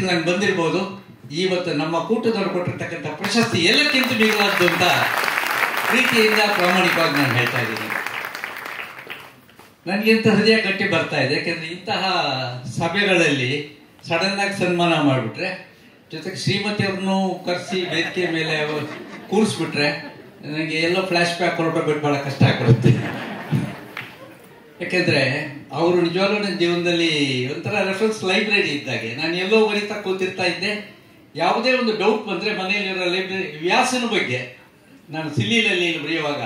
Seat ನಂಗೆ ಬಂದಿರ್ಬೋದು ಇವತ್ತು ನಮ್ಮ ಕೂಟದವರು ಕೊಟ್ಟಿರ್ತಕ್ಕಂಥ ಪ್ರಶಸ್ತಿ ಎಲ್ಲಕ್ಕಿಂತ ಮಿಗಿಲಾದ್ದು ಅಂತ ಪ್ರೀತಿಯಿಂದ, ಪ್ರಾಮಾಣಿಕವಾಗಿ ನಾನು ಹೇಳ್ತಾ ಇದ್ದೀನಿ. ನನಗಿಂತ ಹೃದಯ ಕಟ್ಟಿ ಬರ್ತಾ ಇದೆ. ಯಾಕಂದ್ರೆ ಇಂತಹ ಸಭೆಗಳಲ್ಲಿ ಸಡನ್ ಆಗಿ ಸನ್ಮಾನ ಮಾಡಿಬಿಟ್ರೆ, ಜೊತೆಗೆ ಶ್ರೀಮತಿ ಅವ್ರನ್ನೂ ಕರೆಸಿ ವೇದಿಕೆ ಮೇಲೆ ಕೂರಿಸ್ಬಿಟ್ರೆ, ನನಗೆ ಎಲ್ಲೋ ಫ್ಲಾಶ್ ಬ್ಯಾಕ್ ಹೊರಟೋಗ್ಬಿಟ್ಟು ಭಾಳ ಕಷ್ಟ ಆಗ್ಬಿಡುತ್ತೆ. ಯಾಕೆಂದ್ರೆ ಅವರು ನಿಜವಾಗ್ಲೂ ನನ್ನ ಜೀವನದಲ್ಲಿ ಒಂಥರ ರೆಫರೆನ್ಸ್ ಲೈಬ್ರರಿ ಇದ್ದಾಗೆ ನಾನು ಎಲ್ಲೋ ಬರೀತಾ ಕೂತಿರ್ತಾ ಇದ್ದೆ. ಯಾವುದೇ ಒಂದು ಡೌಟ್ ಬಂದ್ರೆ ಮನೆಯಲ್ಲಿರೋ ಲೈಬ್ರರಿ ವ್ಯಾಸನ ಬಗ್ಗೆ. ನಾನು ಸಿಲ್ಲಿಲಲ್ಲಿ ಬರೆಯುವಾಗ,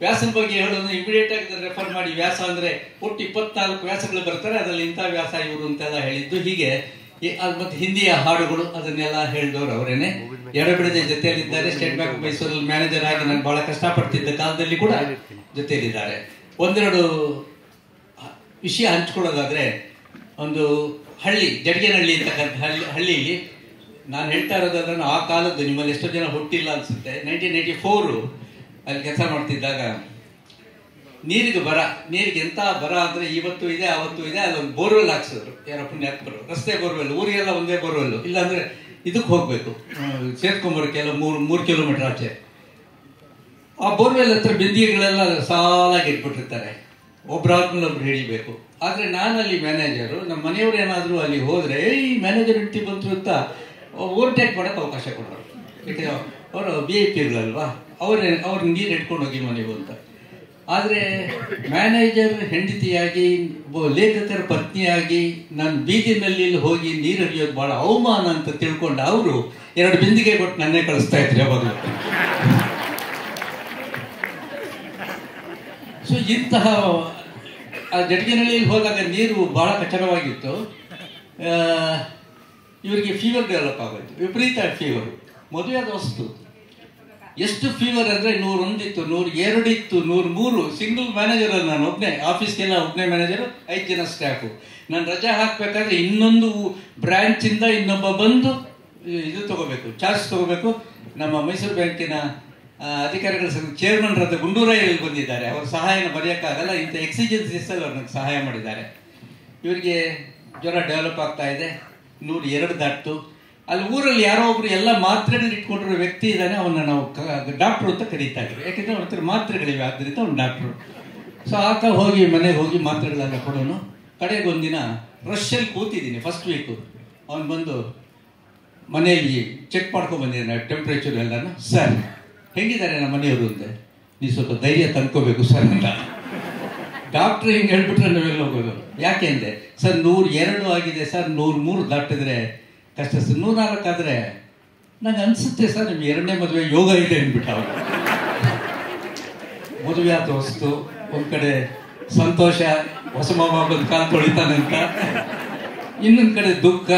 ವ್ಯಾಸನ ಬಗ್ಗೆ ಹೇಳೋದು ಇಮಿಡಿಯೇಟ್ ಆಗಿ ರೆಫರ್ ಮಾಡಿ, ವ್ಯಾಸ ಅಂದ್ರೆ ಒಟ್ಟು ಇಪ್ಪತ್ನಾಲ್ಕು ವ್ಯಾಸಗಳು ಬರ್ತಾರೆ. ಅದರಲ್ಲಿ ಇಂಥ ವ್ಯಾಸ ಇವರು ಅಂತೆಲ್ಲ ಹೇಳಿದ್ದು. ಹೀಗೆ ಮತ್ತೆ ಹಿಂದಿಯ ಹಾಡುಗಳು ಅದನ್ನೆಲ್ಲ ಹೇಳಿದವರು ಅವರೇನೆ. ಎಡಬಿಡದೆ ಜೊತೆಯಲ್ಲಿದ್ದಾರೆ. ಸ್ಟೇಟ್ ಬ್ಯಾಂಕ್ ಮೈಸೂರಲ್ಲಿ ಮ್ಯಾನೇಜರ್ ಆಗಿ ನಾನು ಬಹಳ ಕಷ್ಟಪಡ್ತಿದ್ದ ಕಾಲದಲ್ಲಿ ಕೂಡ ಜೊತೆಯಲ್ಲಿದ್ದಾರೆ. ಒಂದೆರಡು ವಿಷಯ ಹಂಚ್ಕೊಳ್ಳೋದಾದರೆ, ಒಂದು ಹಳ್ಳಿ, ಜಡ್ಗೇನಹಳ್ಳಿ ಅಂತಕ್ಕಂಥ ಹಳ್ಳಿ, ಹಳ್ಳಿಯಲ್ಲಿ ನಾನು ಹೇಳ್ತಾ ಇರೋದಾದ್ರೆ ಆ ಕಾಲದ್ದು ನಿಮ್ಮಲ್ಲಿ ಎಷ್ಟೋ ಜನ ಹುಟ್ಟಿಲ್ಲ ಅನಿಸುತ್ತೆ. ನೈನ್ಟೀನ್ ಏಯ್ಟಿ ಫೋರು ಅಲ್ಲಿ ಕೆಲಸ ಮಾಡ್ತಿದ್ದಾಗ ನೀರಿಗೆ ಬರ, ನೀರಿಗೆ ಎಂತ ಬರ ಅಂದ್ರೆ ಇವತ್ತು ಇದೆ ಅವತ್ತು ಇದೆ, ಅದೊಂದು ಬೋರ್ವೆಲ್ ಹಾಕ್ಸಿದ್ರು, ಯಾರೋ ಪುಣ್ಯಾತ್ಮರು. ರಸ್ತೆ ಬೋರ್ವೆಲ್, ಊರಿಗೆಲ್ಲ ಒಂದೇ ಬೋರ್ವೆಲ್. ಇಲ್ಲಾಂದರೆ ಇದಕ್ಕೆ ಹೋಗಬೇಕು. ಸೇರ್ಕೊಂಬರಕ್ಕೆ ಎಲ್ಲ ಮೂರು ಮೂರು ಕಿಲೋಮೀಟರ್ ಆಚೆ. ಆ ಬೋರ್ವೆಲ್ ಹತ್ರ ಬಿಂದಿಗೆಗಳೆಲ್ಲ ಸಾಲಾಗಿ ಇಟ್ಬಿಟ್ಟಿರ್ತಾರೆ. ಒಬ್ರಾದ್ಮೇಲೆ ಒಬ್ರು ಆದರೆ ನಾನು ನಾನಲ್ಲಿ ಮ್ಯಾನೇಜರು, ನಮ್ಮ ಮನೆಯವರು ಏನಾದರೂ ಅಲ್ಲಿ ಹೋದ್ರೆ ಈ ಮ್ಯಾನೇಜರ್ ಇಂಟಿ ಬಂತು ಅಂತ ಓವರ್ಟೇಕ್ ಮಾಡೋಕ್ಕೆ ಅವಕಾಶ ಕೊಡೋರು ಯಾಕೆಂದರೆ ಅವರು ಬಿ ಐ ಪಿಗಳಲ್ವಾ ಅವ್ರ ಅವ್ರ ನೀರು ಇಟ್ಕೊಂಡು ಹೋಗಿ ಮನೆಗೆ ಅಂತ. ಆದರೆ ಮ್ಯಾನೇಜರ್ ಹೆಂಡತಿಯಾಗಿ ಲೇಖಕರ ಪತ್ನಿಯಾಗಿ ನಾನು ಬೀದಿನಲ್ಲಿ ಹೋಗಿ ನೀರು ಹರಿಯೋದು ಭಾಳ ಅವಮಾನ ಅಂತ ತಿಳ್ಕೊಂಡು ಅವರು ಎರಡು ಬಿಂದಿಗೆ ಕೊಟ್ಟು ನನ್ನೇ ಕಳಿಸ್ತಾ ಇದ್ರು ಯಾವಾಗಲೂ. ಸೊ ಇಂತಹ ಆ ಜಡ್ಗಿನಹಳ್ಳಿಯಲ್ಲಿ ಹೋದಾಗ ನೀರು ಬಹಳ ಕಚರವಾಗಿತ್ತು ಇವರಿಗೆ ಫೀವರ್ ಡೆವಲಪ್ ಆಗೋಯ್ತು. ವಿಪರೀತ ಫೀವರ್ ಮದುವೆಯಾದ ವಸ್ತು. ಎಷ್ಟು ಫೀವರ್ ಅಂದ್ರೆ ನೂರೊಂದಿತ್ತು, ನೂರ ಎರಡು ಇತ್ತು ನೂರ ಮೂರು. ಸಿಂಗಲ್ ಮ್ಯಾನೇಜರ್ ನಾನು ಒಬ್ಬನೇ ಆಫೀಸ್ಗೆಲ್ಲ ಒಬ್ಬನೇ ಮ್ಯಾನೇಜರ್ ಐದು ಜನ ಸ್ಟಾಫು ನಾನು ರಜೆ ಹಾಕ್ಬೇಕಾದ್ರೆ ಇನ್ನೊಂದು ಬ್ರ್ಯಾಂಚಿಂದ ಇನ್ನೊಬ್ಬ ಬಂದು ಇದು ತಗೋಬೇಕು ಚಾರ್ಜ್ ತಗೋಬೇಕು. ನಮ್ಮ ಮೈಸೂರು ಬ್ಯಾಂಕಿನ ಅಧಿಕಾರಿಗಳ ಸಂಘ ಚೇರ್ಮನ್ ರದ್ದು ಗುಂಡೂರಾಯಲ್ಲಿ ಬಂದಿದ್ದಾರೆ. ಅವ್ರ ಸಹಾಯನ ಬರೆಯೋಕ್ಕಾಗಲ್ಲ ಇಂಥ ಎಕ್ಸಿಜೆನ್ಸಿಸ್ ಅಲ್ಲಿ ಅವ್ರು ನನಗೆ ಸಹಾಯ ಮಾಡಿದ್ದಾರೆ. ಇವರಿಗೆ ಜ್ವರ ಡೆವಲಪ್ ಆಗ್ತಾ ಇದೆ. ನೂರು ಎರಡು ದಾಟ್ತು. ಅಲ್ಲಿ ಊರಲ್ಲಿ ಯಾರೋ ಒಬ್ರು ಎಲ್ಲ ಮಾತ್ರೆಗಳು ಇಟ್ಕೊಂಡಿರೋ ವ್ಯಕ್ತಿ ಇದ್ದಾನೆ. ಅವನ್ನ ನಾವು ಡಾಕ್ಟ್ರು ಅಂತ ಕರೀತಾ ಇದ್ವಿ. ಯಾಕೆಂದ್ರೆ ಅವ್ರ ಹತ್ರ ಮಾತ್ರೆಗಳಿವೆ. ಆದ್ರಿಂದ ಅವ್ನು ಡಾಕ್ಟ್ರು ಸೊ ಆತ ಹೋಗಿ ಮನೆಗೆ ಹೋಗಿ ಮಾತ್ರೆಗಳೆಲ್ಲ ಕೊಡೋನು. ಕಡೆಗೊಂದಿನ ರಶಲ್ಲಿ ಕೂತಿದ್ದೀನಿ. ಫಸ್ಟ್ ವೀಕು ಅವನು ಬಂದು ಮನೆಯಲ್ಲಿ ಚೆಕ್ ಮಾಡ್ಕೊಂಡು ಬಂದಿದ್ದಾನೆ. ಟೆಂಪ್ರೇಚರ್ ಎಲ್ಲನೂ. ಸರ್. ಹೆಂಗಿದ್ದಾರೆ ನಮ್ಮ ಮನೆಯವರು ಅಂದೆ ನೀವು ಸ್ವಲ್ಪ ಧೈರ್ಯ ತಂದ್ಕೋಬೇಕು ಸರ್ ಅಂತ. ಡಾಕ್ಟ್ರ್ ಹಿಂಗೆ ಹೇಳ್ಬಿಟ್ರೆ ನಾವೆಲ್ಲ ಹೋಗೋದು. ಯಾಕೆ ಅಂದೆ ಸರ್, ನೂರು ಎರಡು ಆಗಿದೆ ಸರ್, ನೂರು ಮೂರು ದಾಟಿದ್ರೆ. ಕಷ್ಟ ಸರ್, ನೂರ ನಾಲ್ಕು ಆದ್ರೆ ನಂಗೆ ಅನಿಸುತ್ತೆ ಸರ್, ನಿಮ್ಗೆ ಎರಡನೇ ಮದುವೆ ಯೋಗ ಇದೆ ಅಂದ್ಬಿಟ್ಟು ಅವರು ಮದುವೆ ಆದ ವಸ್ತು, ಒಂದು ಕಡೆ ಸಂತೋಷ, ಹೊಸ ಮಾಮ ಬಂದು ಕಾಲು ತೊಳಿತಾನೆ ಅಂತ. ಇನ್ನೊಂದು ಕಡೆ ದುಃಖ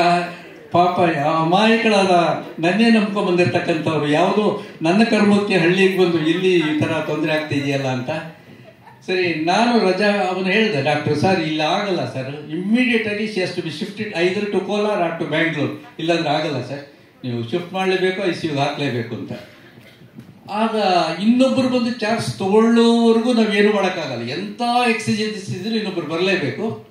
ಪಾಪ ಅಮಾಯಕಳಾದ ನನ್ನೇ ನಂಬ್ಕೊಂಡು ಬಂದಿರ್ತಕ್ಕಂಥವ್ರು ಯಾವುದೋ? ನನ್ನ ಕರ್ಮಕ್ಕೆ ಹಳ್ಳಿಗೆ ಬಂದು ಇಲ್ಲಿ ಈ ಥರ ತೊಂದರೆ ಆಗ್ತಿದೆಯಲ್ಲ ಅಂತ? ಸರಿ, ನಾನು ರಜಾ ಅವನು ಹೇಳಿದೆ, ಡಾಕ್ಟರ್, ಸರ್, ಇಲ್ಲ ಆಗಲ್ಲ, ಸರ್. ಇಮ್ಮಿಡಿಯೇಟ್ ಆಗಿ she to be shifted either to Kolar or to Bangalore ಇಲ್ಲಾಂದ್ರೆ ಆಗಲ್ಲ, ಸರ್. ನೀವು ಶಿಫ್ಟ್ ಮಾಡಲೇಬೇಕು ಐ ಸಿ ಹಾಕ್ಲೇಬೇಕು ಅಂತ. ಆಗ ಇನ್ನೊಬ್ಬರು ಬಂದು ಚಾರ್ಜ್ ತಗೊಳ್ಳೋವರೆಗೂ ನಾವೇನು ಮಾಡೋಕ್ಕಾಗಲ್ಲ. ಎಂಥ ಎಕ್ಸಿಜೆನ್ಸ್ ಇದ್ರೂ ಇನ್ನೊಬ್ಬರು ಬರಲೇಬೇಕು.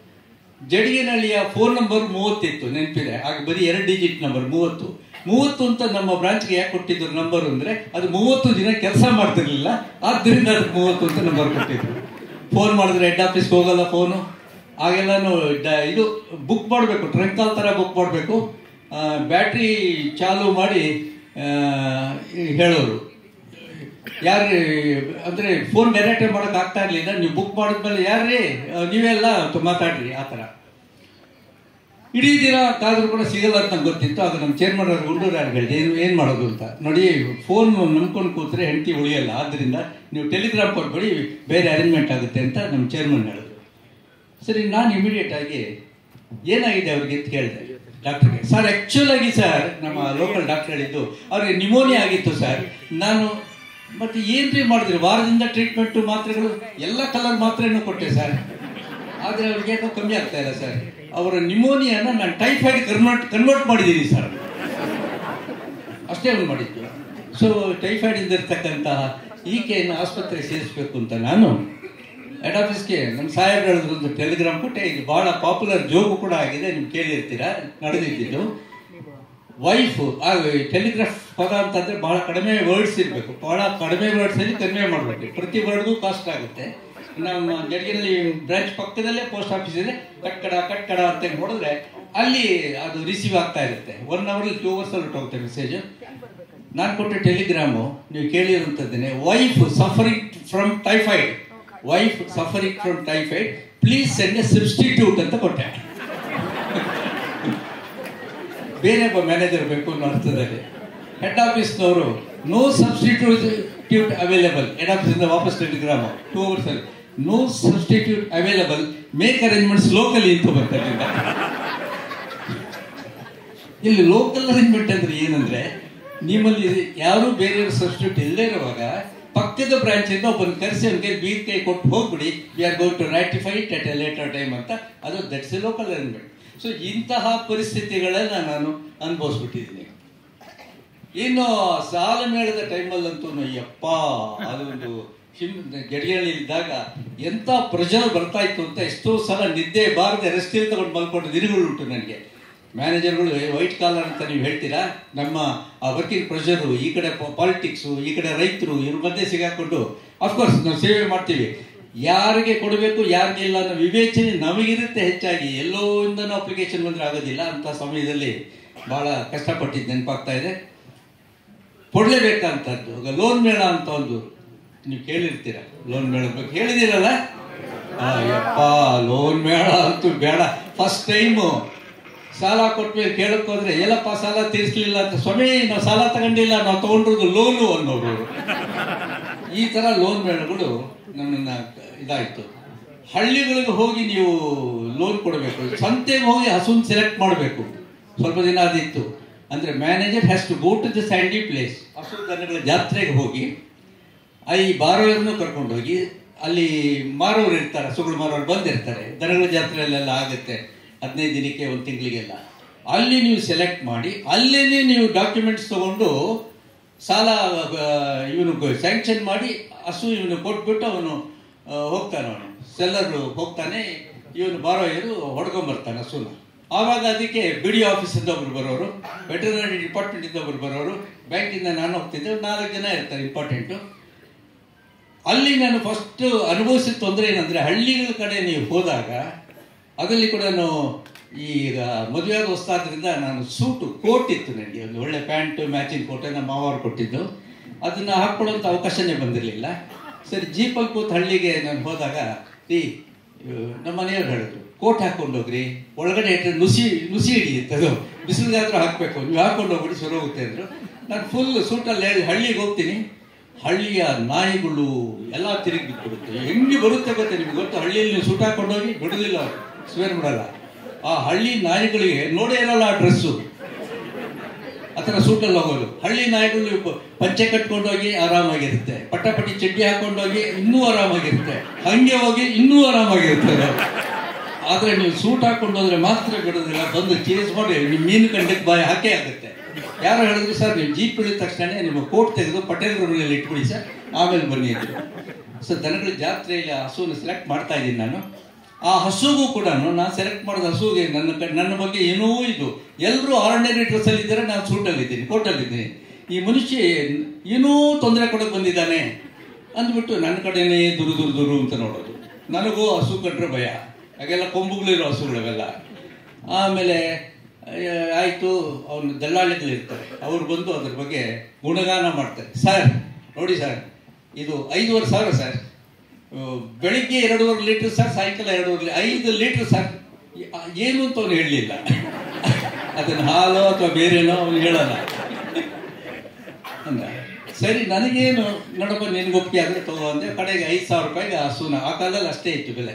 ಜಡಿಗೆನಹಳ್ಳಿಯ ಫೋನ್ ನಂಬರ್ ಮೂವತ್ತಿತ್ತು, ನೆನಪಿದೆ? ಆಗ ಬರೀ ಎರಡು ಡಿಜಿಟ್ ನಂಬರ್ ಮೂವತ್ತು. ಮೂವತ್ತು ಅಂತ ನಮ್ಮ ಬ್ರಾಂಚ್ಗೆ ಯಾಕೆ ಕೊಟ್ಟಿದ್ರು ನಂಬರ್ ಅಂದ್ರೆ ಅದು ಮೂವತ್ತು ದಿನ ಕೆಲಸ ಮಾಡ್ತಿರ್ಲಿಲ್ಲ ಆದ್ದರಿಂದ ಅದಕ್ಕೆ ಮೂವತ್ತು ಅಂತ ನಂಬರ್ ಕೊಟ್ಟಿದ್ರು. ಫೋನ್ ಮಾಡಿದ್ರೆ ಹೆಡ್ ಆಫೀಸ್ಗೆ ಹೋಗಲ್ಲ ಫೋನು ಆಗೆಲ್ಲಾನು ಇದು ಬುಕ್ ಮಾಡಬೇಕು ಟ್ರಂಕಾಲ್ ಥರ ಬುಕ್ ಮಾಡಬೇಕು. ಬ್ಯಾಟ್ರಿ ಚಾಲು ಮಾಡಿ ಹೇಳೋರು. ಯಾರು ಅಂದ್ರೆ ಫೋನ್ ಡೈರೆಕ್ಟ್ ಮಾಡಕ್ ಆಗ್ತಾ ಇರ್ಲಿಲ್ಲ, ನೀವು ಬುಕ್ ಮಾಡಿದ್ಮೇಲೆ ಯಾರ್ರೀ ನೀವೆಲ್ಲ ಮಾತಾಡ್ರಿ, ಆ ಥರ. ಇಡೀ ದಿನ ಕಾದ್ರೂ ಕೂಡ ಸಿಗಲ್ಲ ಅಂತ ನಂಗೆ ಗೊತ್ತಿತ್ತು ಅದು ನಮ್ಮ ಚೇರ್ಮನ್ ಅವ್ರು ಯಾರು ಹೇಳಿದೆ ಏನು ಏನು ಮಾಡೋದು ಅಂತ. ನೋಡಿ ಫೋನ್ ನಂಬ್ಕೊಂಡು ಕೂತ್ರೆ ಹೆಂಡತಿ ಉಳಿಯಲ್ಲ ಆದ್ದರಿಂದ ನೀವು ಟೆಲಿಗ್ರಾಮ್ ಕೊಟ್ಬಿಡಿ, ಬೇರೆ ಅರೇಂಜ್ಮೆಂಟ್ ಆಗುತ್ತೆ ಅಂತ ನಮ್ಮ ಚೇರ್ಮನ್ ಹೇಳಿದ್ರು. ಸರಿ, ನಾನು ಇಮಿಡಿಯೇಟ್ ಆಗಿ ಏನಾಗಿದೆ ಅವ್ರಿಗೆ ಅಂತ ಕೇಳಿದೆ. ಡಾಕ್ಟರ್ಗೆ ಸರ್ ಆಕ್ಚುಲ್ ಆಗಿ ಸರ್ ನಮ್ಮ ಲೋಕಲ್ ಡಾಕ್ಟರ್ ಹೇಳಿದ್ದು, ಅವ್ರಿಗೆ ನಿಮೋನಿಯಾ ಆಗಿತ್ತು ಸರ್ ನಾನು ಮತ್ತೆ ಏನ್ರಿ ಮಾಡಿದ್ರಿ? ವಾರದಿಂದ ಟ್ರೀಟ್ಮೆಂಟ್ ಮಾತ್ರೆಗಳು, ಎಲ್ಲ ಕಲರ್ ಮಾತ್ರೆನೂ ಕೊಟ್ಟೆ ಸರ್ ಆದ್ರೆ ಅವ್ರಿಗೆ ಯಾಕೋ ಕಮ್ಮಿ ಆಗ್ತಾ ಇಲ್ಲ ಸರ್ ಅವರ ನಿಮೋನಿಯಾನ ನಾನು ಟೈಫಾಯ್ಡ್ ಕನ್ವರ್ಟ್ ಕನ್ವರ್ಟ್ ಮಾಡಿದ್ದೀನಿ ಸರ್ ಅಷ್ಟೇ ಒಂದು ಮಾಡಿದ್ದು. ಸೊ ಟೈಫಾಯ್ಡ್ ಇರ್ತಕ್ಕಂತಹ ಈಕೆಯನ್ನು ಆಸ್ಪತ್ರೆಗೆ ಸೇರಿಸ್ಬೇಕು ಅಂತ ನಾನು ಹೆಡ್ ಆಫೀಸ್ಗೆ ನಮ್ಮ ಸಾಹೇಬ್ರು ಹೇಳಿದ್ರು ಒಂದು ಟೆಲಿಗ್ರಾಮ್ ಕೊಟ್ಟೆ. ಇದು ಭಾಳ ಪಾಪ್ಯುಲರ್ ಜೋಗು ಕೂಡ ಆಗಿದೆ. ನೀವು ಕೇಳಿರ್ತೀರಾ? ನಡೆದಿದ್ದು ವೈಫ್ ಟೆಲಿಗ್ರಾಫ್ ಪದ ಅಂತಂದ್ರೆ ಬಹಳ ಕಡಿಮೆ ವರ್ಡ್ಸ್ ಇರಬೇಕು. ಬಹಳ ಕಡಿಮೆ ವರ್ಡ್ಸ್ ಅಲ್ಲಿ ಕನ್ವೆ ಮಾಡಬೇಕು. ಪ್ರತಿ ವರ್ಡ್ಗೂ ಕಾಸ್ಟ್ ಆಗುತ್ತೆ. ನಮ್ಮ ಜಡ್ಗಿನಲ್ಲಿ ಬ್ರಾಂಚ್ ಪಕ್ಕದಲ್ಲೇ ಪೋಸ್ಟ್ ಆಫೀಸ್ ಇದೆ. ಕಟ್ಕಡ ಕಟ್ಕಡ ಅಂತ ನೋಡಿದ್ರೆ ಅಲ್ಲಿ ಅದು ರಿಸೀವ್ ಆಗ್ತಾ ಇರುತ್ತೆ. ಒನ್ ಅವರ್ ಟೂ ಅವರ್ಸ್ ಅಲ್ಲಿ ಹೋಗುತ್ತೆ ಮೆಸೇಜ್ ನಾನು ಕೊಟ್ಟ ಟೆಲಿಗ್ರಾಮು ನೀವು ಕೇಳಿರುವಂತದ್ದೇನೆ wife suffering from typhoid wife suffering from typhoid please send a substitute ಅಂತ ಕೊಟ್ಟೆ. ಬೇರೆ ಒಬ್ಬ ಮ್ಯಾನೇಜರ್ ಬೇಕು ಅನ್ನೋ ಅರ್ಥದಲ್ಲಿ. ಹೆಡ್ ಆಫೀಸ್ನವರು ನೋ ಸಬ್ಸ್ಟಿಟ್ಯೂಟ್ ಅವೈಲೇಬಲ್ ಹೆಡ್ ಆಫೀಸಿಂದ ವಾಪಸ್ ಗ್ರಾಮ ಟೂ ಅವರ್ಸ್ ಅಲ್ಲಿ. No substitute available make arrangements locally ಅಂತ ಬರ್ತಾರೆ ಇಲ್ಲಿ ಲೋಕಲ್ ಅರೇಂಜ್ಮೆಂಟ್ ಅಂದ್ರೆ ಏನಂದ್ರೆ, ನಿಮ್ಮಲ್ಲಿ ಯಾರು ಬೇರೆಯವ್ರ ಸಬ್ಸ್ಟಿಟ್ಯೂಟ್ ಇಲ್ಲದೆ ಇರುವಾಗ ಪಕ್ಕದ ಬ್ರಾಂಚ್ ಇಂದ ಒಬ್ಬನ ಕರೆಸಿ ಅವನಿಗೆ ಬೀರ್ ಕೈ ಕೊಟ್ಟು ಹೋಗ್ಬಿಡಿ. We are going to rectify at a later time ಅಂತ. ಅದು that's a local arrangement so ಇಂತಹ ಪರಿಸ್ಥಿತಿಗಳನ್ನ ನಾನು ಅನುಭವಿಸ್ಬಿಟ್ಟಿದ್ದೀನಿ. ಇನ್ನು ಸಾಲ ಮೇಳದ ಟೈಮಲ್ಲಂತೂ ಯಪ್ಪ ಅದೊಂದು ಹಿಮ್ ಇದ್ದಾಗ ಎಂತ ಪ್ರೆಷರ್ ಬರ್ತಾ ಇತ್ತು ಅಂತ ಎಷ್ಟೋ ಸಲ ನಿದ್ದೆ ಬಾರದೆ ರೆಸ್ಟಿಲ್ ತಗೊಂಡು ಮಲ್ಕೊಂಡು ದಿನಗಳುಂಟು ನನಗೆ. ಮ್ಯಾನೇಜರ್ಗಳು ವೈಟ್ ಕಾಲರ್ ಅಂತ ನೀವು ಹೇಳ್ತೀರಾ? ನಮ್ಮ ಆ ವರ್ಕಿಂಗ್ ಪ್ರೆಷರು ಈ ಕಡೆ ಪಾಲಿಟಿಕ್ಸು ಈ ಕಡೆ ರೈತರು, ಇವ್ರ ಮಧ್ಯೆ ಸಿಗಾಕೊಂಡು ಅಫ್ಕೋರ್ಸ್ ನಾವು ಸೇವೆ ಮಾಡ್ತೀವಿ. ಯಾರಿಗೆ ಕೊಡಬೇಕು, ಯಾರಿಗೆ ಇಲ್ಲ ಅನ್ನೋ ವಿವೇಚನೆ ನಮಗಿರುತ್ತೆ ಹೆಚ್ಚಾಗಿ. ಎಲ್ಲೋ ಇಂದನೂ ಅಪ್ಲಿಕೇಶನ್ ಬಂದರೆ ಆಗೋದಿಲ್ಲ. ಅಂತ ಸಮಯದಲ್ಲಿ ಬಹಳ ಕಷ್ಟಪಟ್ಟಿದ್ದು ನೆನಪಾಗ್ತಾ ಇದೆ. ಕೊಡಲೇಬೇಕಂಥದ್ದು. ಈಗ ಲೋನ್ ಮೇಳ ಅಂತ ಒಂದು ನೀವು ಕೇಳಿರ್ತೀರ. ಲೋನ್ ಮೇಳ ಬಗ್ಗೆ ಹೇಳಿದಿರಲ್ಲ ಅಯ್ಯಪ್ಪ ಲೋನ್ ಮೇಳ ಅಂತೂ ಬೇಡ. ಫಸ್ಟ್ ಟೈಮು ಸಾಲ ಕೊಟ್ಮೇಲೆ ಕೇಳಕ್ಕೋದ್ರೆ ಎಲ್ಲಪ್ಪ, ಸಾಲ ತೀರಿಸಲಿಲ್ಲ ಅಂತ ಸ್ವಾಮಿ, ನಾವು ಸಾಲ ತಗೊಂಡಿಲ್ಲ, ನಾವು ತಗೊಂಡಿರೋದು ಲೋನು ಅನ್ನೋರು. ಈ ತರ ಲೋನ್ ಮೇಳಗಳು ನಮ್ಮನ್ನ ಇದಾಯ್ತು. ಹಳ್ಳಿಗಳಿಗೆ ಹೋಗಿ ನೀವು ಲೋನ್ ಕೊಡಬೇಕು. ಸಂತೆಗೆ ಹೋಗಿ ಹಸುನ್ ಸೆಲೆಕ್ಟ್ ಮಾಡಬೇಕು. ಸ್ವಲ್ಪ ದಿನ ಅದಿತ್ತು. ಅಂದ್ರೆ manager has to go to the shandy place ಹಸು ದನಗಳ ಜಾತ್ರೆಗೆ ಹೋಗಿ, ಈ ಬಾರೋರ್ನು ಕರ್ಕೊಂಡು ಹೋಗಿ, ಅಲ್ಲಿ ಮಾರೋರು ಇರ್ತಾರೆ ಹಸುಗಳು ಮಾರೋರು ಬಂದಿರ್ತಾರೆ. ದನಗಳ ಜಾತ್ರೆಯಲ್ಲೆಲ್ಲ ಆಗುತ್ತೆ. ಹದಿನೈದು ದಿನಕ್ಕೆ ಒಂದು ತಿಂಗಳಿಗೆಲ್ಲ. ಅಲ್ಲಿ ನೀವು ಸೆಲೆಕ್ಟ್ ಮಾಡಿ ಅಲ್ಲೇ ನೀವು ಡಾಕ್ಯುಮೆಂಟ್ಸ್ ತಗೊಂಡು ಸಾಲ ಇವನು ಸ್ಯಾಂಕ್ಷನ್ ಮಾಡಿ ಹಸು ಇವನು ಕೊಟ್ಬಿಟ್ಟು ಅವನು ಹೋಗ್ತಾನೆ ಅವನು. ಸೆಲ್ಲರು ಹೋಗ್ತಾನೆ, ಇವನು ಬಾರೋಯರು ಹೊಡ್ಕೊಂಬರ್ತಾನೆ ಹಸುನ ಆವಾಗ ಅದಕ್ಕೆ ಬಿ ಡಿ ಆಫೀಸಿಂದ ಒಬ್ರು ಬರೋರು, ವೆಟರ್ನರಿ ಡಿಪಾರ್ಟ್ಮೆಂಟಿಂದ ಒಬ್ರು ಬರೋರು, ಬ್ಯಾಂಕಿಂದ ನಾನು ಹೋಗ್ತಿದ್ದೆ ನಾಲ್ಕು ಜನ ಇರ್ತಾರೆ ಇಂಪಾರ್ಟೆಂಟು. ಅಲ್ಲಿ ನಾನು ಫಸ್ಟ್ ಅನುಭವಿಸಿದ ತೊಂದರೆ ಏನಂದ್ರೆ, ಹಳ್ಳಿಗಳ ಕಡೆ ನೀವು ಹೋದಾಗ, ಅದರಲ್ಲಿ ಕೂಡ ನಾನು ಈಗ ಮದುವೆಯಾದ ಹೊಸ್ತಾದ್ರಿಂದ ನಾನು ಸೂಟು ಕೋಟ್ ಇತ್ತು ನನಗೆ ಒಂದು ಒಳ್ಳೆ ಪ್ಯಾಂಟು, ಮ್ಯಾಚಿಂಗ್ ಕೋಟೆ ನಮ್ಮ ಮಾವರು ಕೊಟ್ಟಿದ್ದು. ಅದನ್ನ ಹಾಕ್ಕೊಳ್ಳೋಂಥ ಅವಕಾಶನೇ ಬಂದಿರಲಿಲ್ಲ. ಸರಿ ಜೀಪಲ್ಲಿ ಕೂತ್ ಹಳ್ಳಿಗೆ ನಾನು ಹೋದಾಗ ಈ ನಮ್ಮ ಮನೆಯವ್ರು ಹೇಳಿದ್ರು, ಕೋಟ್ ಹಾಕೊಂಡು ಹೋಗ್ರಿ ಒಳಗಡೆ ಇಟ್ಟರೆ ನುಸಿ ನುಸಿ ಹಿಡಿಯುತ್ತೆ ಅದು. ಬಿಸಿಲಿಗಾದ್ರೂ ಹಾಕಬೇಕು, ನೀವು ಹಾಕೊಂಡು ಹೋಗ್ಬಿಡಿ ಸೊರ ಹೋಗುತ್ತೆ ಅಂದ್ರು. ನಾನು ಫುಲ್ ಸೂಟಲ್ಲಿ ಹಳ್ಳಿಗೆ ಹೋಗ್ತೀನಿ. ಹಳ್ಳಿಯ ನಾಯಿಗಳು ಎಲ್ಲ ತಿರುಗಿ ಬಿಟ್ಬಿಡುತ್ತೆ ಹೆಂಗೆ ಬರುತ್ತೆ ಗೊತ್ತೆ ನಿಮ್ಗೆ ಗೊತ್ತು? ಹಳ್ಳಿಯಲ್ಲಿ ನೀವು ಸೂಟ್ ಹಾಕೊಂಡು ಹೋಗಿ ಬಿಡುದಿಲ್ಲ ಸ್ವೇರ್ ಬಿಡಲ್ಲ. ಆ ಹಳ್ಳಿ ನಾಯಿಗಳಿಗೆ ನೋಡೇ ಇರಲ್ಲ ಆ ಡ್ರೆಸ್ಸು ಆ ಥರ ಸೂಟಲ್ಲಿ ಹೋಗೋದು ಹಳ್ಳಿ ನಾಯಿಗಳು ಪಂಚೆ ಕಟ್ಕೊಂಡೋಗಿ ಆರಾಮಾಗಿರುತ್ತೆ. ಪಟ್ಟಾಪಟ್ಟಿ ಚಡ್ಡಿ ಹಾಕೊಂಡೋಗಿ ಇನ್ನೂ ಆರಾಮಾಗಿರುತ್ತೆ. ಹಂಗೆ ಹೋಗಿ ಇನ್ನೂ ಆರಾಮಾಗಿರುತ್ತೆ ಆದರೆ ನೀವು ಸೂಟ್ ಹಾಕೊಂಡು ಹೋದ್ರೆ ಮಾತ್ರ ಬಿಡೋದಿಲ್ಲ. ಬಂದು ಚೇಸ್ ಮಾಡಿ ನಿಮ್ಮ ಮೀನು ಕಂಡಕ್ಕೆ ಬಾಯಿ ಹಾಕೇ ಆಗುತ್ತೆ. ಯಾರು ಹೇಳಿದ್ರು, ಸರ್, ನೀವು ಜೀಪ್ ಇಳಿದ ತಕ್ಷಣ ನಿಮ್ಮ ಕೋಟ್ ತೆಗೆದು ಪಟೇಲ್ ರೂಮ್ನಲ್ಲಿ ಇಟ್ಬಿಡಿ, ಸರ್. ಆಮೇಲೆ ಬನ್ನಿ ಸರ್, ದನಗಳ ಜಾತ್ರೆಯಲ್ಲಿ ಹಸುವನ್ನು ಸೆಲೆಕ್ಟ್ ಮಾಡ್ತಾ ಇದ್ದೀನಿ ನಾನು. ಆ ಹಸುಗೂ ಕೂಡ ನಾನು ಸೆಲೆಕ್ಟ್ ಮಾಡಿದ ಹಸುಗೆ ನನ್ನ ನನ್ನ ಬಗ್ಗೆ ಏನೂ ಇದು. ಎಲ್ಲರೂ ಆರ್ಡಿನರಿ ಡ್ರೆಸ್ಸಲ್ಲಿ ಇದ್ದರೆ, ನಾನು ಸೂಟಲ್ಲಿದ್ದೀನಿ ಕೋಟಲ್ಲಿದ್ದೀನಿ ಈ ಮನುಷ್ಯ ಏನೂ ತೊಂದರೆ ಕೊಡಕ್ಕೆ ಬಂದಿದ್ದಾನೆ ಅಂದ್ಬಿಟ್ಟು ನನ್ನ ಕಡೆನೇ ದುರು ದುರು ದುರು ಅಂತ ನೋಡೋದು. ನನಗೂ ಹಸು ಕಟ್ಟರೆ ಭಯ. ಹಾಗೆಲ್ಲ ಕೊಂಬುಗಳಿರೋ ಹಸುಗಳವೆಲ್ಲ. ಆಮೇಲೆ ಆಯಿತು, ಅವನು ದಲ್ಲಾಳಿಗಳು ಇರ್ತಾರೆ. ಅವ್ರು ಬಂದು ಅದ್ರ ಬಗ್ಗೆ ಗುಣಗಾನ ಮಾಡ್ತಾರೆ. ಸರ್, ನೋಡಿ ಸರ್, ಇದು ಐದೂವರೆ ಸಾವಿರ ಸರ್. ಬೆಳಿಗ್ಗೆ ಎರಡೂವರೆ ಲೀಟರ್ ಸರ್ ಸಾಯಂಕಾಲ ಎರಡೂವರೆ ಐದು ಲೀಟರ್ ಸರ್ ಏನು ಅಂತ ಅವನು ಹೇಳಲಿಲ್ಲ. ಅದನ್ನು ಹಾಲು ಅಥವಾ ಬೇರೆನೋ ಅವನು ಹೇಳಲ್ಲ. ಅಂದ. ಸರಿ, ನನಗೇನು ನಡಪ ನಿನ್ಗೆ ಒಪ್ಪಿಗೆ ಆದರೆ ತಗೋ ಅಂದರೆ ಕಡೆಗೆ ಐದು ಸಾವಿರ ರೂಪಾಯಿಗೆ ಹಸುನ, ಆ ಕಾಲದಲ್ಲಿ ಅಷ್ಟೇ ಇತ್ತು ಬೆಲೆ.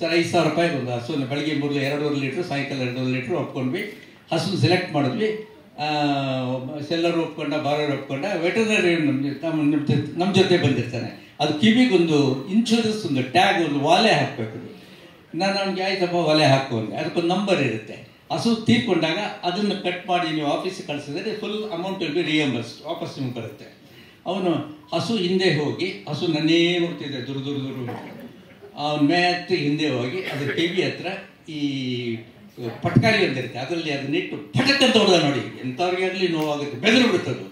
ಸರ್ ಐದು ಸಾವಿರ ರೂಪಾಯಿ ಒಂದು ಹಸುನ, ಬೆಳಗ್ಗೆ ಮೂರು ಎರಡೂವರೆ ಲೀಟ್ರ್ ಸಾಯಂಕಾಲ ಎರಡೂವರೆ ಲೀಟ್ರ್ ಒಪ್ಕೊಂಡ್ವಿ. ಹಸು ಸೆಲೆಕ್ಟ್ ಮಾಡಿದ್ವಿ. ಸೆಲ್ಲರು ಒಪ್ಕೊಂಡ, ಬಾರೋರ್ ಒಪ್ಕೊಂಡ, ವೆಟರ್ನರಿ ನಮ್ಮ ನಮ್ಮ ಜೊತೆ ನಮ್ಮ ಜೊತೆ ಬಂದಿರ್ತಾನೆ. ಅದು ಕಿವಿಗೊಂದು ಇನ್ಶೂರೆನ್ಸ್ ಒಂದು ಟ್ಯಾಗ್, ಒಂದು ವಾಲೆ ಹಾಕಬೇಕು ನಾನು ಅವ್ನಿಗೆ, ಆಯ್ತಪ್ಪ ಒಲೆ ಹಾಕು ಅಂದೆ. ಅದಕ್ಕೊಂದು ನಂಬರ್ ಇರುತ್ತೆ. ಹಸು ತೀರ್ಕೊಂಡಾಗ ಅದನ್ನು ಕಟ್ ಮಾಡಿ ನೀವು ಆಫೀಸಿಗೆ ಕಳಿಸಿದ್ರೆ ಫುಲ್ ಅಮೌಂಟ್ ಬಿ ರಿಯಂಬರ್ಸ್ ವಾಪಸ್ ನಿಮ್ಗೆ ಬರುತ್ತೆ. ಅವನು ಹಸು ಹಿಂದೆ ಹೋಗಿ, ಹಸು ನನ್ನೇ ನೋಡ್ತಿದ್ದೆ ದುರು ದುರು ದುರು. ಅವನು ಹತ್ತಿ ಹಿಂದೆ ಹೋಗಿ, ಅದ್ರ ಕಿವಿ ಹತ್ರ ಈ ಪಟ್ಕಾರಿ ಇರುತ್ತೆ ಅದರಲ್ಲಿ ಅದನ್ನಿಟ್ಟು ಪಟಕ್ ಅಂತ ಹೊಡೆದ ನೋಡಿ. ಎಂಥವ್ರಿಗೆ ಆಗಲಿ ನೋವಾಗುತ್ತೆ ಬೆದರು ಬಿಡುತ್ತದು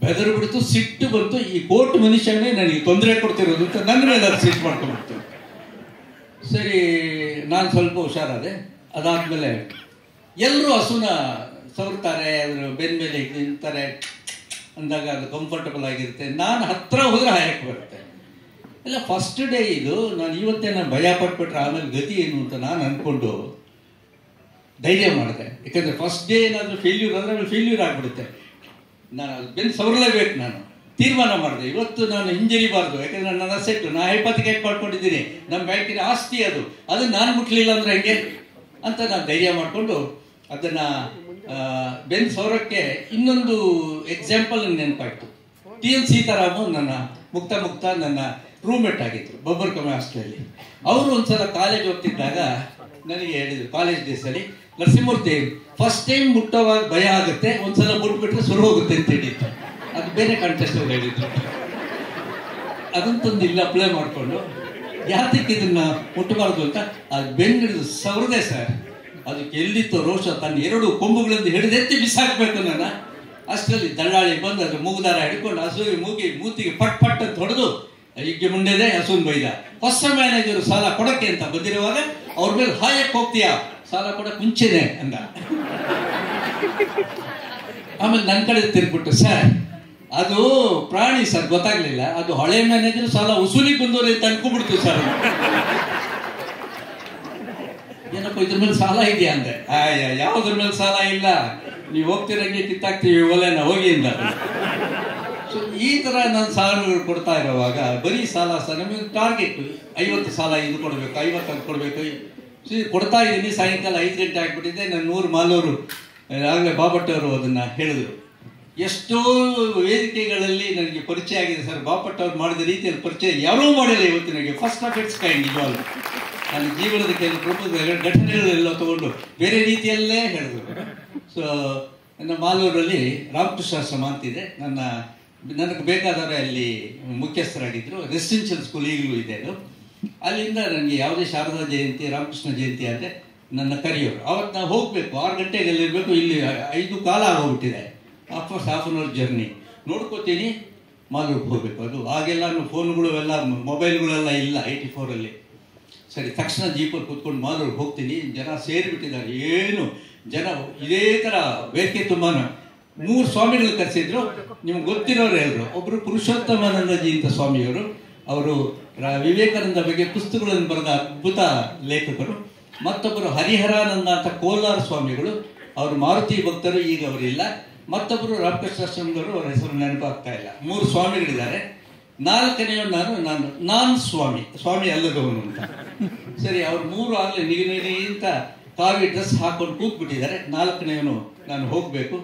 ಬೆದರು ಬಿಡ್ತು, ಸಿಟ್ಟು ಬಂತು. ಈ ಕೋರ್ಟ್ ಮನುಷ್ಯನೇ ನನಗೆ ತೊಂದರೆ ಕೊಡ್ತಿರೋದು ಅಂತ ನನ್ನ ಮೇಲೆ ಅದು ಸಿಟ್ಟು ಮಾಡ್ಕೊಂಡ್ಬಿಡ್ತು ಸರಿ, ನಾನು ಸ್ವಲ್ಪ ಹುಷಾರಾದೆ. ಅದಾದಮೇಲೆ ಎಲ್ಲರೂ ಹಸುನ ಸವರ್ತಾರೆ ಅದ್ರ ಬೆನ್ ಮೇಲೆ ನಿಂತಾರೆ. ಅಂದಾಗ ಅದು ಕಂಫರ್ಟಬಲ್ ಆಗಿರುತ್ತೆ. ನಾನು ಹತ್ರ ಹೋದ್ರೆ ಹಾಯಕ್ಕೆ ಬರುತ್ತೆ. ಇಲ್ಲ ಫಸ್ಟ್ ಡೇ ಇದು. ನಾನು ಇವತ್ತೇ ನಾನು ಭಯ ಪಟ್ಬಿಟ್ರೆ ಆಮೇಲೆ ಗತಿ ಏನು ಅಂತ ನಾನು ಅಂದ್ಕೊಂಡು ಧೈರ್ಯ ಮಾಡಿದೆ. ಯಾಕೆಂದ್ರೆ ಫಸ್ಟ್ ಡೇ ಏನಾದರೂ ಫೇಲ್ಯೂರ್ ಅಂದರೆ ಫೇಲ್ಯೂರ್ ಆಗಿಬಿಡುತ್ತೆ. ನಾನು ಬೆನ್ ಬೆನ್ನು ಸವರಲೇಬೇಕು ನಾನು. ತೀರ್ಮಾನ ಮಾಡಿದೆ. ಇವತ್ತು ನಾನು ಹಿಂಜರಿಬಾರ್ದು. ಯಾಕಂದ್ರೆ ನನ್ನ ಅಸೆಟ್ಟು ನಾ ಹೈಪತಿಕೇಟ್ ಮಾಡ್ಕೊಂಡಿದ್ದೀನಿ ನಮ್ಮ ಬ್ಯಾಂಕಿನ ಆಸ್ತಿ ಅದು. ಅದು ನಾನು ಮುಟ್ಲಿಲ್ಲ ಅಂದ್ರೆ ಹೆಂಗೆ? ಅಂತ ನಾನು ಧೈರ್ಯ ಮಾಡಿಕೊಂಡು ಅದನ್ನು ಬೆನ್ ಸೌರಕ್ಕೆ ಇನ್ನೊಂದು ಎಕ್ಸಾಂಪಲ್ ನೆನಪಾಯ್ತು. ಟಿ ಎನ್ ಸೀತಾರಾಮು ನನ್ನ ಮುಕ್ತ ಮುಕ್ತ ನನ್ನ ರೂಮ್ಮೇಟ್ ಆಗಿದ್ರು ಬೊಬ್ಬರ್ ಕಮ್ಮಿ ಹಾಸ್ಟೆಲಲ್ಲಿ ಅವರು ಒಂದ್ಸಲ ಕಾಲೇಜ್ ಹೋಗ್ತಿದ್ದಾಗ ನನಗೆ ಹೇಳಿದರು ಕಾಲೇಜ್ ಡೇಸಲ್ಲಿ ನರಸಿಂಹಮೂರ್ತಿ ಫಸ್ಟ್ ಟೈಮ್ ಮುಟ್ಟೋವಾಗ ಭಯ ಆಗುತ್ತೆ, ಒಂದ್ಸಲ ಮುಟ್ಬಿಟ್ರೆ ಸುರು ಹೋಗುತ್ತೆ ಅಂತ ಹೇಳಿದ್ರು. ಅದು ಬೇರೆ ಕಾಂಟೆಸ್ಟ್ ಹೇಳಿದ್ರು. ತಂದು ಇಲ್ಲಿ ಅಪ್ಲೈ ಮಾಡಿಕೊಂಡು, ಯಾತಕ್ಕೆ ಇದನ್ನ ಮುಟ್ಟಬಾರ್ದು ಅಂತ ಅದು ಬೆಂಗಳೂರು ಸವರದೆ ಸರ್, ಅದಕ್ಕೆ ಎಲ್ಲಿತ್ತು ರೋಷ ತನ್ನ ಎರಡು ಕೊಂಬುಗಳಿಂದ ಹಿಡಿದೆತ್ತಿ ಬಿಸಾಕ್ಬೇಕು ನನ್ನ. ಅಷ್ಟರಲ್ಲಿ ದಳ್ಳಾಳಿ ಬಂದು ಅದು ಮೂಗುದಾರ ಹಿಡ್ಕೊಂಡು ಹಸುವಿಗೆ ಮೂಗಿ, ಮೂತಿಗೆ ಪಟ್ ಪಟ್ ಅಂತ ಹೊಡೆದು ಈಗ ಮುಂಡೆದೆ ಹಸುವಿನ ಬೈದ. ಹೊಸ ಮ್ಯಾನೇಜರ್ ಸಾಲ ಕೊಡಕ್ಕೆ ಅಂತ ಬಂದಿರುವಾಗ, ಅವ್ರ ಮೇಲೆ ಹಾಯಕ್ಕೆ ಹೋಗ್ತೀಯಾ? ಸಾಲ ಕೂಡ ಮುಂಚೆನೆ ಅಂದ. ಆಮೇಲೆ ನನ್ನ ಕಡೆ ತಿರ್ಬಿಟ್ಟು ಸರ್, ಅದು ಪ್ರಾಣಿ ಸರ್, ಗೊತ್ತಾಗ್ಲಿಲ್ಲ. ಅದು ಹಳೆ ಮ್ಯಾನೇಜರ್ ಸಾಲ ಉಸೂಲಿ ಬಂದವ್ರೆ ಅಂತ ಅನ್ಕೊಂಡ್ಬಿಡ್ತು ಸರ್. ಏನಪ್ಪ, ಇದ್ರ ಮೇಲೆ ಸಾಲ ಇದೆಯಾ ಅಂದೆ. ಆಯ ಯಾವ್ದ್ರ ಮೇಲೆ ಸಾಲ ಇಲ್ಲ. ನೀವು ಹೋಗ್ತಿರಂಗೆ ಕಿತ್ತಾಕ್ತೀವಿ ಒಲೆನ ಹೋಗಿ ಅಂದ ಸೊ ಈ ತರ ನಾನು ಸಾಲಗಳು ಕೊಡ್ತಾ ಇರುವಾಗ ಬರೀ ಸಾಲ ಸರ್, ನಮಗೆ ಟಾರ್ಗೆಟ್ ಐವತ್ತು ಸಾಲ ಇದು ಕೊಡಬೇಕು ಐವತ್ತು ಕೊಡಬೇಕು. ಕೊಡ್ತಾ ಇದ್ದೀನಿ. ಸಾಯಂಕಾಲ ಐದು ಗಂಟೆ ಆಗ್ಬಿಟ್ಟಿದೆ. ನಾನು ನೂರು ಮಾಲೂರು. ಆಗಲೇ ಬಾಬಟ್ಟವರು ಅದನ್ನ ಹೇಳಿದ್ರು. ಎಷ್ಟೋ ವೇದಿಕೆಗಳಲ್ಲಿ ನನಗೆ ಪರಿಚಯ ಆಗಿದೆ ಸರ್. ಬಾಪಟ್ ಅವ್ರು ಮಾಡಿದ ರೀತಿಯಲ್ಲಿ ಪರಿಚಯ ಯಾರೂ ಮಾಡಿಲ್ಲ ಇವತ್ತು ನನಗೆ. ಫಸ್ಟ್ ಆಫ್ ಇಟ್ಸ್ ಕೈಂಡ್ ನಿಜವಾಗ್ಲು ನನ್ನ ಜೀವನದ ಕೆಲವು ಪ್ರಮುಖ ಘಟನೆಗಳೆಲ್ಲ ತಗೊಂಡು ಬೇರೆ ರೀತಿಯಲ್ಲೇ ಹೇಳಿದ್ರು. ಸೊ ನನ್ನ ಮಾಲೂರಲ್ಲಿ ರಾಮಕೃಷ್ಣಾಶ್ರಮ ಅಂತಿದೆ ನನ್ನ, ನನಗೆ ಬೇಕಾದವರೇ ಅಲ್ಲಿ ಮುಖ್ಯಸ್ಥರಾಗಿದ್ದರು ರೆಸಿಡೆನ್ಷಿಯಲ್ ಸ್ಕೂಲ್ ಈಗಲೂ ಇದೆ ಅದು. ಅಲ್ಲಿಂದ ನನಗೆ ಯಾವುದೇ ಶಾರದಾ ಜಯಂತಿ, ರಾಮಕೃಷ್ಣ ಜಯಂತಿ ಆದರೆ ನನ್ನ ಕರೆಯೋರು ಅವತ್ತು ನಾವು ಹೋಗಬೇಕು, ಆರು ಗಂಟೆಗೆ ಅಲ್ಲಿರಬೇಕು ಇಲ್ಲಿ ಐದು ಕಾಲ ಆಗೋಗ್ಬಿಟ್ಟಿದೆ. Of course half an hour journey ನೋಡ್ಕೋತೀನಿ ಮಾಲೂರಿಗೆ ಹೋಗಬೇಕು. ಅದು ಆಗೆಲ್ಲ ಫೋನ್ಗಳು ಎಲ್ಲ, ಮೊಬೈಲ್ಗಳೆಲ್ಲ ಇಲ್ಲ ಏಯ್ಟಿ ಫೋರಲ್ಲಿ ಸರಿ, ತಕ್ಷಣ ಜೀಪಲ್ಲಿ ಕೂತ್ಕೊಂಡು ಮಾಲೂರಿಗೆ ಹೋಗ್ತೀನಿ. ಜನ ಸೇರಿಬಿಟ್ಟಿದ್ದಾರೆ. ಏನು? ಜನ ಇದೇ ಥರ ಬೇಡಿಕೆ ತುಂಬಾ ಮೂರು ಸ್ವಾಮಿಗಳು ಕರೆಸಿದ್ರು. ನಿಮ್ಗೆ ಗೊತ್ತಿರೋರು ಎಲ್ಲರು ಒಬ್ಬರು ಪುರುಷೋತ್ತಮಾನಂದಜಿ ಅಂತ ಸ್ವಾಮಿಯವರು. ಅವರು ವಿವೇಕಾನಂದ ಬಗ್ಗೆ ಪುಸ್ತಕಗಳನ್ನು ಬರೆದ ಅದ್ಭುತ ಲೇಖಕರು, ಮತ್ತೊಬ್ಬರು ಹರಿಹರಾನಂದ ಅಂತ ಕೋಲಾರ ಸ್ವಾಮಿಗಳು, ಅವರು ಮಾರುತಿ ಭಕ್ತರು, ಈಗ ಅವರಿಲ್ಲ. ಮತ್ತೊಬ್ಬರು ರಾಮಕೃಷ್ಣಾಶ್ರಮದವರು, ಅವರ ಹೆಸರು ನೆನಪಾಗ್ತಾ ಇಲ್ಲ. ಮೂರು ಸ್ವಾಮಿಗಳಿದ್ದಾರೆ. ನಾಲ್ಕನೆಯ ನಾನು ನಾನು, ನಾನ್ ಸ್ವಾಮಿ ಸ್ವಾಮಿ ಅಲ್ಲದವನು ಅಂತ. ಸರಿ, ಅವ್ರು ಮೂರು ಆಗಲೇ ನಿಗಿ ಅಂತ ಕಾವಿ ಡ್ರೆಸ್ ಹಾಕೊಂಡು ಕೂತ್ಬಿಟ್ಟಿದ್ದಾರೆ. ನಾಲ್ಕನೆಯವನು ನಾನು ಹೋಗಬೇಕು.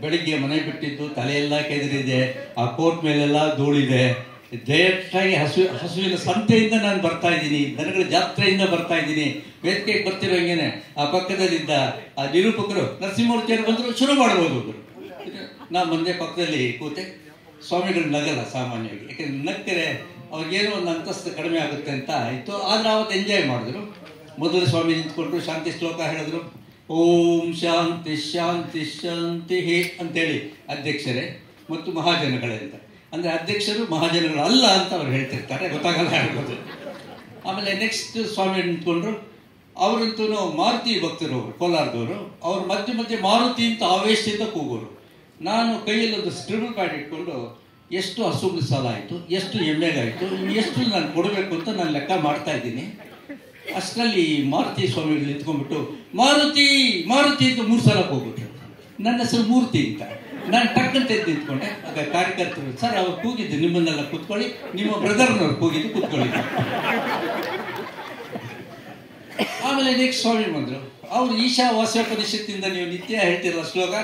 ಬೆಳಿಗ್ಗೆ ಮನೆ ಬಿಟ್ಟಿದ್ದು ತಲೆಯೆಲ್ಲ ಕೆದರಿದೆ, ಆ ಕೋರ್ಟ್ ಮೇಲೆಲ್ಲ ಧೂಳಿದೆ. ಡೈರೆಕ್ಟಾಗಿ ಹಸು, ಹಸುವಿನ ಸಂತೆಯಿಂದ ನಾನು ಬರ್ತಾ ಇದ್ದೀನಿ, ದನಗಳ ಜಾತ್ರೆಯಿಂದ ಬರ್ತಾ ಇದ್ದೀನಿ. ವೇದಿಕೆಗೆ ಬರ್ತಿರೋಂಗೇನೆ ಆ ಪಕ್ಕದಲ್ಲಿದ್ದ ಆ ನಿರೂಪಕರು, ನರಸಿಂಹಮೂರ್ತಿಯವರು ಬಂದರು, ಶುರು ಮಾಡ್ಬೋದು ನಾ ಮುಂದೆ ಪಕ್ಕದಲ್ಲಿ ಕೂತೆ. ಸ್ವಾಮಿಗಳು ನಗಲ್ಲ ಸಾಮಾನ್ಯವಾಗಿ. ಯಾಕೆಂದ್ರೆ ನಕ್ಕರೆ ಅವ್ರಿಗೇನೋ ಒಂದು ಅಂತಸ್ತು ಕಡಿಮೆ ಆಗುತ್ತೆ ಅಂತ ಆಯಿತು. ಆದರೆ ಅವತ್ತು ಎಂಜಾಯ್ ಮಾಡಿದ್ರು. ಮೊದಲು ಸ್ವಾಮಿ ನಿಂತ್ಕೊಂಡ್ರು, ಶಾಂತಿ ಶ್ಲೋಕ ಹೇಳಿದ್ರು. ಓಂ ಶಾಂತಿ ಶಾಂತಿ ಶಾಂತಿ ಹೇ ಅಂತೇಳಿ ಅಧ್ಯಕ್ಷರೇ ಮತ್ತು ಮಹಾಜನಗಳೇ ಅಂತ. ಅಂದ್ರೆ ಅಧ್ಯಕ್ಷರು ಮಹಾಜನಗಳು ಅಲ್ಲ ಅಂತ ಅವ್ರು ಹೇಳ್ತಿರ್ತಾರೆ, ಗೊತ್ತಾಗಲ್ಲ ಹೇಳ್ಬೋದು ಆಮೇಲೆ ನೆಕ್ಸ್ಟ್ ಸ್ವಾಮಿ ನಿಂತ್ಕೊಂಡ್ರು ಅವರಂತೂ ಮಾರುತಿ ಭಕ್ತರು ಕೋಲಾರದವರು. ಅವ್ರು ಮಧ್ಯೆ ಮಧ್ಯೆ ಮಾರುತಿ ಅಂತ ಆವೇಶದಿಂದ ಕೂಗೋರು. ನಾನು ಕೈಯಲ್ಲಿ ಒಂದು ಸ್ಕ್ರಿಬಲ್ ಪ್ಯಾಡ್ ಇಟ್ಕೊಂಡು ಎಷ್ಟು ಹಸುಗಳ ಸಾಲ ಆಯಿತು, ಎಷ್ಟು ಎಮ್ಮೆಗಾಯಿತು ಎಷ್ಟು ನಾನು ಕೊಡಬೇಕು ಅಂತ ನಾನು ಲೆಕ್ಕ ಮಾಡ್ತಾ ಇದ್ದೀನಿ. ಅಷ್ಟರಲ್ಲಿ ಮಾರುತಿ ಸ್ವಾಮಿಗಳು ನಿಂತ್ಕೊಂಡ್ಬಿಟ್ಟು, ಮಾರುತಿ ಮಾರುತಿ ಅಂತ ಮೂರು ಸಲ ಹೋಗ್ಬಿಟ್ರು ನನ್ನ ಹೆಸರು ಮೂರ್ತಿ ಅಂತ. ನಾನು ಟಕ್ಕಂತ ಎದ್ದು ನಿಂತ್ಕೊಂಡೆ ಆಗ ಕಾರ್ಯಕರ್ತರು, ಸರ್, ಅವ್ರು ಕೂಗಿದ್ದು, ನಿಮ್ಮನ್ನೆಲ್ಲ ಕೂತ್ಕೊಳ್ಳಿ. ನಿಮ್ಮ ಬ್ರದರ್ನವ್ರು ಕೂಗಿದ್ದು ಕೂತ್ಕೊಳ್ಳಿ. ಆಮೇಲೆ ನೆಕ್ಸ್ಟ್ ಸ್ವಾಮಿ ಬಂದರು. ಅವ್ರು ಈಶಾ ವಾಸ್ಯೋಪನಿಷತ್ತಿಂದ ನೀವು ನಿತ್ಯ ಹೇಳ್ತಿರಲ್ಲ ಶ್ಲೋಕ,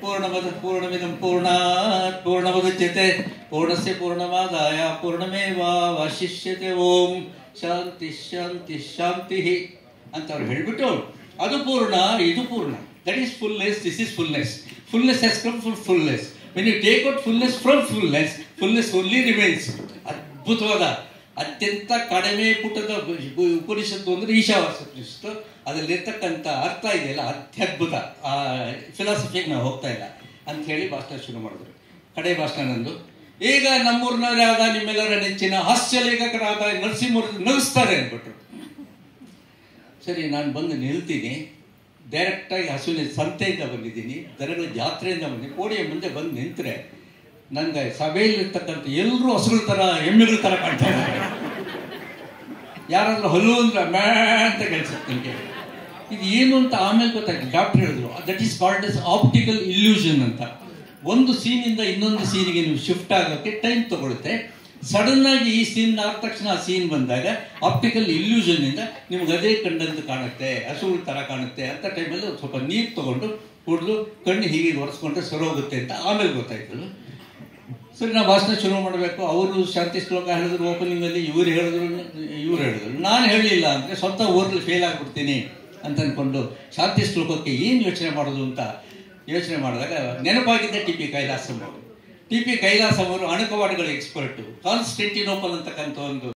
ಪೂರ್ಣಮದ ಪೂರ್ಣಮಿದಂ ಪೂರ್ಣ ಪೂರ್ಣಮುದಚ್ಯತೆ, ಪೂರ್ಣಸ್ಯ ಪೂರ್ಣಮಾದಾಯ ಪೂರ್ಣಮೇವಾವಶಿಷ್ಯತೆ ಓಂ ಶಾಂತಿ ಶಾಂತಿ ಶಾಂತಿ ಅಂತ ಅವ್ರು ಹೇಳ್ಬಿಟ್ಟು, ಅದು ಪೂರ್ಣ, ಇದು ಪೂರ್ಣ. That is fullness this is fullness fullness as come full fullness when you take out fullness from fullness fullness only remains ಅದ್ಭುತವಾದ, ಅತ್ಯಂತ ಕಡಿಮೆ ಪುಟದ ಉಪ- ಉಪನಿಷತ್ತು ಅಂದ್ರೆ ಈಶಾವಾಸ ಉಪನಿಷತ್ತು. ಅದರಲ್ಲಿರ್ತಕ್ಕಂಥ ಅರ್ಥ ಇದೆಯಲ್ಲ? ಅತ್ಯದ್ಭುತ. ಆ ಫಿಲಾಸಫಿಗೆ ನಾವು ಹೋಗ್ತಾ ಇಲ್ಲ. ಅಂತ ಹೇಳಿ ಭಾಷಣ ಶುರು ಮಾಡಿದ್ರು. ಕಡೆ ಭಾಷಣ ನಂದು. ಈಗ ನಮ್ಮೂರಿನವರಾದ ನಿಮ್ಮೆಲ್ಲರ ನೆಚ್ಚಿನ ಹಾಸ್ಯ ಲೇಖಕರಾದ ನರಸಿಂಹರು ನಗಿಸ್ತಾರೆ ಅಂದ್ಬಿಟ್ರು. ಸರಿ, ನಾನು ಬಂದು ನಿಲ್ತೀನಿ. ಡೈರೆಕ್ಟಾಗಿ ಹಸುವಿನ ಸಂತೆಯಿಂದ ಬಂದಿದ್ದೀನಿ, ದನಗಳ ಜಾತ್ರೆಯಿಂದ ಬಂದಿದ್ದೀನಿ. ಕೋಡಿಯ ಮುಂದೆ ಬಂದು ನಿಂತರೆ ನನಗೆ ಸಭೆಯಲ್ಲಿರ್ತಕ್ಕಂಥ ಎಲ್ಲರೂ ಹಸುಗಳ ಥರ, ಎಮ್ಮೆಗಳ ಥರ ಕಾಣ್ತಾ ಇದ್ದಾರೆ. ಯಾರಾದರೂ ಹಲ್ಲು ಅಂದ್ರೆ ಮ್ಯಾ ಅಂತ ಕೇಳಿಸುತ್ತೆ ನನಗೆ. ಇದು ಏನು ಅಂತ ಆಮೇಲೆ ಗೊತ್ತಾಯ್ತು. ಡಾಕ್ಟರ್ ಹೇಳಿದ್ರು that is called is optical illusion ಅಂತ. ಒಂದು ಸೀನಿಂದ ಇನ್ನೊಂದು ಸೀನಿಗೆ ನೀವು ಶಿಫ್ಟ್ ಆಗೋಕ್ಕೆ ಟೈಮ್ ತಗೊಳುತ್ತೆ. ಸಡನ್ ಆಗಿ ಈ ಸೀನ್ ಆದ ತಕ್ಷಣ ಆ ಸೀನ್ ಬಂದಾಗ ಆಪ್ಟಿಕಲ್ ಇಲ್ಯೂಷನ್ ಇಂದ ನಿಮ್ಗೆ ಅದೇ ಕಂಡಂತೆ ಕಾಣುತ್ತೆ, ಹಸುಗಳ ತರ ಕಾಣುತ್ತೆ ಅಂತ ಟೈಮಲ್ಲಿ ಸ್ವಲ್ಪ ನೀರು ತಗೊಂಡು ಕುಡಿದು ಕಣ್ಣು ಹೀಗೆ ಒರೆಸ್ಕೊಂಡ್ರೆ ಹೋಗುತ್ತೆ ಅಂತ ಆಮೇಲೆ ಗೊತ್ತಾಯ್ತು ಸರಿ, ನಾವು ಭಾಷಣ ಶುರು ಮಾಡಬೇಕು. ಅವರು ಶಾಂತಿ ಶ್ಲೋಕ ಹೇಳಿದ್ರು ಓಪನಿಂಗ್ ಅಲ್ಲಿ, ಇವ್ರು ಹೇಳಿದ್ರು ಇವ್ರು ಹೇಳಿದ್ರು. ನಾನು ಹೇಳಲಿಲ್ಲ ಅಂದರೆ ಸ್ವಂತ ಓದಲು ಫೇಲ್ ಆಗಿಬಿಡ್ತೀನಿ ಅಂತ ಅನ್ಕೊಂಡು ಶಾಂತಿ ಶ್ಲೋಕಕ್ಕೆ ಏನು ಯೋಚನೆ ಮಾಡೋದು ಅಂತ ಯೋಚನೆ ಮಾಡಿದಾಗ ನೆನಪಾಗಿದ್ದ T P Kailasam T P Kailas ಅವರು ಅಣುಕವಾಡುಗಳ ಎಕ್ಸ್ಪರ್ಟು ಕಾನ್ಸ್ಟೆಂಟಿನೋಪಲ್ ಅಂತಕ್ಕಂಥ ಒಂದು